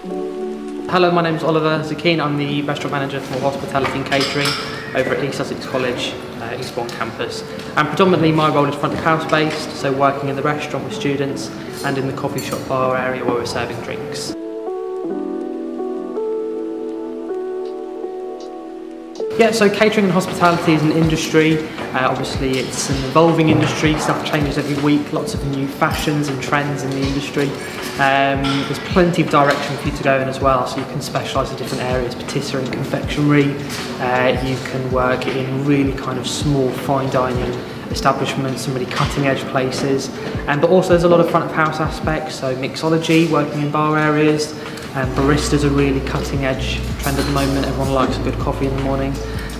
Hello, my name is Oliver Zakeen. I'm the restaurant manager for hospitality and catering over at East Sussex College, uh, Eastbourne campus. And predominantly my role is front of house based, so working in the restaurant with students and in the coffee shop bar area where we're serving drinks. Yeah, so catering and hospitality is an industry. Uh, obviously, it's an evolving industry. Stuff changes every week. Lots of new fashions and trends in the industry. Um, there's plenty of direction for you to go in as well. So you can specialise in different areas: patisserie and confectionery. Uh, you can work in really kind of small, fine dining establishments, some really cutting edge places. Um, but also, there's a lot of front of house aspects. So mixology, working in bar areas. Um, baristas are really cutting edge trend at the moment. Everyone likes a good coffee in the morning.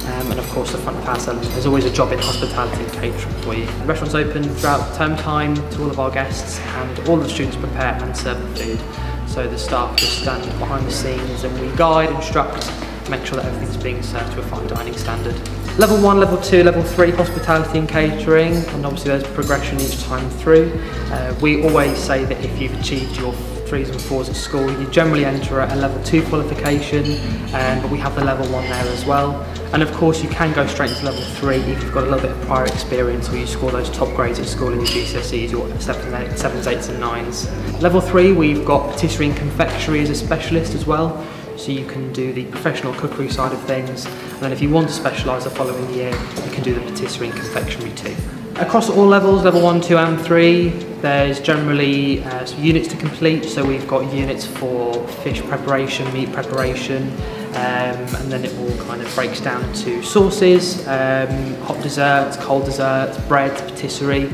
Um, and of course the front of house. There's always a job in hospitality and catering for you. The restaurant's open throughout term time to all of our guests and all the students prepare and serve the food. So the staff just stand behind the scenes and we guide, instruct, make sure that everything's being served to a fine dining standard. Level 1, Level 2, Level 3 hospitality and catering and obviously there's progression each time through. Uh, we always say that if you've achieved your threes and fours at school, you generally enter at a level two qualification, um, but we have the level one there as well. And of course, you can go straight into level three if you've got a little bit of prior experience or you score those top grades at school in your GCSEs, your sevens, eights, and nines. Level three, we've got patisserie and confectionery as a specialist as well. So you can do the professional cookery side of things, and then if you want to specialise the following year, you can do the patisserie and confectionery too. Across all levels, level one, two and three, there's generally uh, some units to complete. So we've got units for fish preparation, meat preparation, um, and then it all kind of breaks down to sauces, um, hot desserts, cold desserts, bread, patisserie.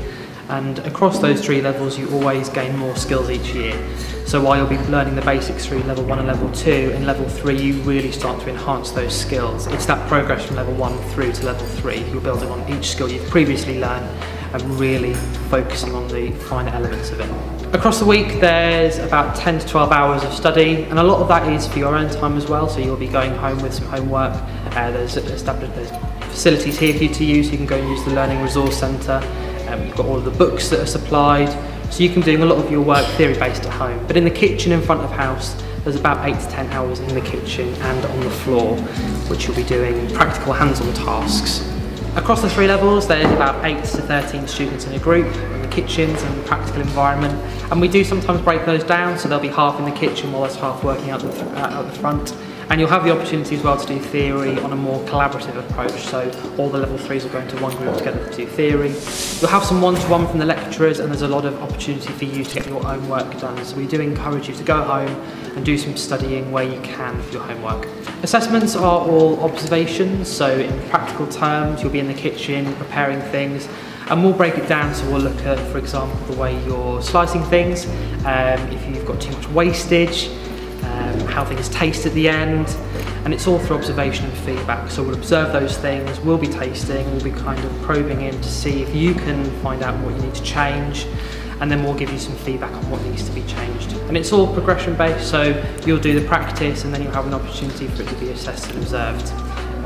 And across those three levels, you always gain more skills each year. So while you'll be learning the basics through level one and level two, in level three you really start to enhance those skills. It's that progress from level one through to level three. You're building on each skill you've previously learned and really focusing on the finer elements of it. Across the week there's about 10 to 12 hours of study and a lot of that is for your own time as well so you'll be going home with some homework. Uh, there's, established, there's facilities here for you to use, you can go and use the Learning Resource Centre. Um, you've got all of the books that are supplied, so you can be doing a lot of your work theory based at home. But in the kitchen in front of house, there's about eight to 10 hours in the kitchen and on the floor, which you'll be doing practical hands-on tasks. Across the three levels, there's about 8 to 13 students in a group in the kitchens and the practical environment. And we do sometimes break those down, so there'll be half in the kitchen while there's half working out the, uh, out the front. And you'll have the opportunity as well to do theory on a more collaborative approach. So all the level threes will go into one group together to do theory. You'll have some one-to-one -one from the lecturers and there's a lot of opportunity for you to get your own work done. So we do encourage you to go home and do some studying where you can for your homework. Assessments are all observations. So in practical terms, you'll be in the kitchen preparing things and we'll break it down so we'll look at for example the way you're slicing things um, if you've got too much wastage how things taste at the end. And it's all through observation and feedback. So we'll observe those things, we'll be tasting, we'll be kind of probing in to see if you can find out what you need to change and then we'll give you some feedback on what needs to be changed. And it's all progression based, so you'll do the practice and then you'll have an opportunity for it to be assessed and observed.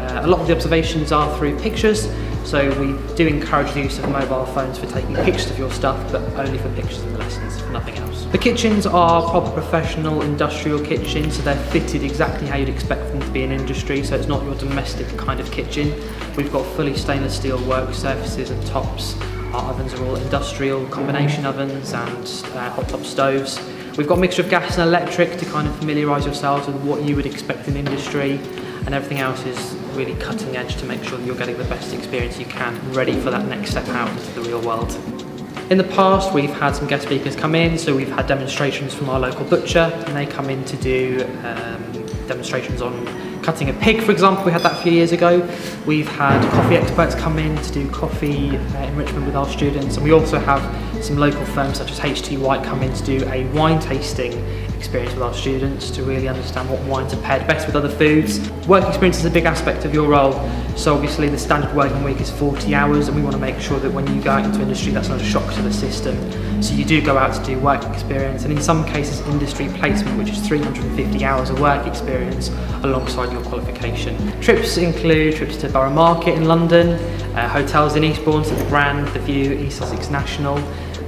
Uh, a lot of the observations are through pictures, so we do encourage the use of mobile phones for taking pictures of your stuff, but only for pictures of the lessons, for nothing else. The kitchens are proper professional industrial kitchens, so they're fitted exactly how you'd expect them to be in industry, so it's not your domestic kind of kitchen. We've got fully stainless steel work surfaces and tops. Our ovens are all industrial combination ovens and uh, hot top stoves. We've got a mixture of gas and electric to kind of familiarise yourselves with what you would expect in industry and everything else is really cutting edge to make sure that you're getting the best experience you can ready for that next step out into the real world. In the past, we've had some guest speakers come in, so we've had demonstrations from our local butcher, and they come in to do um, demonstrations on cutting a pig, for example. We had that a few years ago. We've had coffee experts come in to do coffee uh, enrichment with our students, and we also have some local firms such as HT White come in to do a wine tasting experience with our students to really understand what wines are paired best with other foods. Work experience is a big aspect of your role, so obviously the standard working week is 40 hours and we want to make sure that when you go out into industry that's not a shock to the system. So you do go out to do work experience and in some cases industry placement which is 350 hours of work experience alongside your qualification. Trips include trips to Borough Market in London, uh, hotels in Eastbourne, so the Grand, the View, East Sussex National,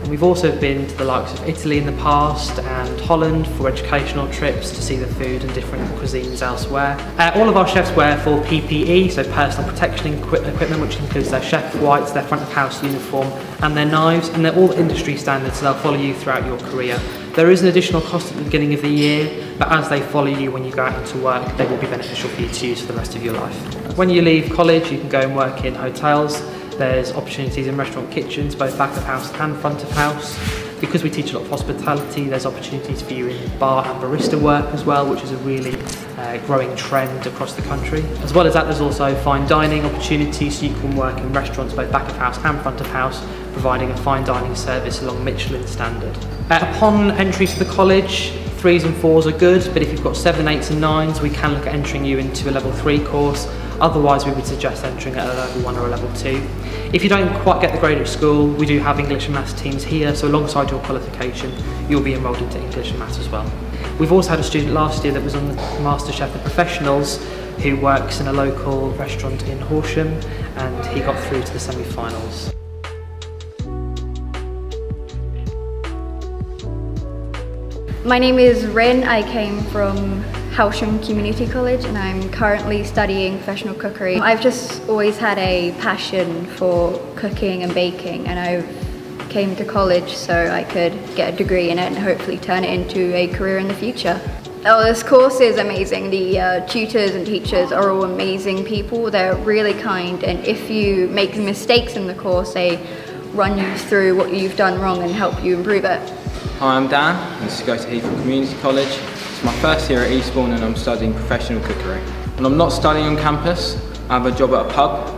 we've also been to the likes of Italy in the past and Holland for educational trips to see the food and different cuisines elsewhere. Uh, all of our chefs wear full PPE, so personal protection equipment, which includes their chef whites, their front of house uniform, and their knives, and they're all industry standards, so they'll follow you throughout your career. There is an additional cost at the beginning of the year, but as they follow you when you go out into work, they will be beneficial for you to use for the rest of your life. When you leave college, you can go and work in hotels. There's opportunities in restaurant kitchens, both back of house and front of house. Because we teach a lot of hospitality, there's opportunities for you in bar and barista work as well, which is a really uh, growing trend across the country. As well as that, there's also fine dining opportunities, so you can work in restaurants both back of house and front of house, providing a fine dining service along Michelin standard. Uh, upon entry to the college, threes and fours are good, but if you've got seven, eights and nines, we can look at entering you into a level three course. Otherwise, we would suggest entering at a level one or a level two. If you don't quite get the grade at school, we do have English and Maths teams here, so alongside your qualification, you'll be enrolled into English and Maths as well. We've also had a student last year that was on the MasterChef for Professionals who works in a local restaurant in Horsham and he got through to the semi-finals. My name is Rin. I came from Hailsham Community College and I'm currently studying professional cookery. I've just always had a passion for cooking and baking and I came to college so I could get a degree in it and hopefully turn it into a career in the future. Oh, this course is amazing. The uh, tutors and teachers are all amazing people. They're really kind and if you make mistakes in the course, they run you through what you've done wrong and help you improve it. Hi, I'm Dan. I used to go to Heathfield Community College. It's my first year at Eastbourne and I'm studying professional cookery. When I'm not studying on campus, I have a job at a pub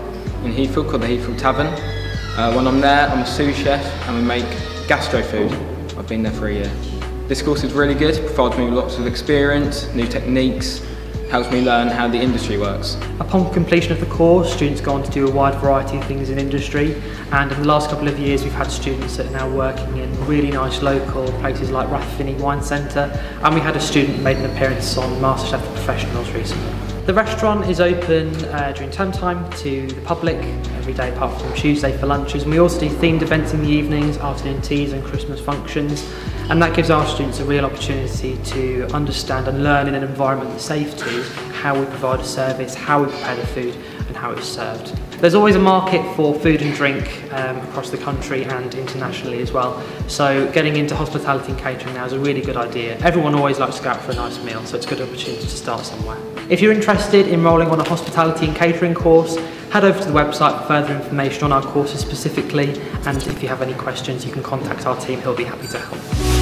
in Heathfield called the Heathfield Tavern. Uh, when I'm there, I'm a sous chef and we make gastro food. I've been there for a year. This course is really good, provides me with lots of experience, new techniques, helps me learn how the industry works. Upon completion of the course, students go on to do a wide variety of things in industry and in the last couple of years we've had students that are now working in really nice local places like Rathfinny Wine Centre and we had a student made an appearance on MasterChef Professionals recently. The restaurant is open uh, during term time to the public every day apart from Tuesday for lunches and we also do themed events in the evenings, afternoon teas and Christmas functions and that gives our students a real opportunity to understand and learn in an environment that's safe to how we provide a service, how we prepare the food and how it's served. There's always a market for food and drink um, across the country and internationally as well. So getting into hospitality and catering now is a really good idea. Everyone always likes to go out for a nice meal, so it's a good opportunity to start somewhere. If you're interested in enrolling on a hospitality and catering course, head over to the website for further information on our courses specifically, and if you have any questions, you can contact our team, who'll be happy to help.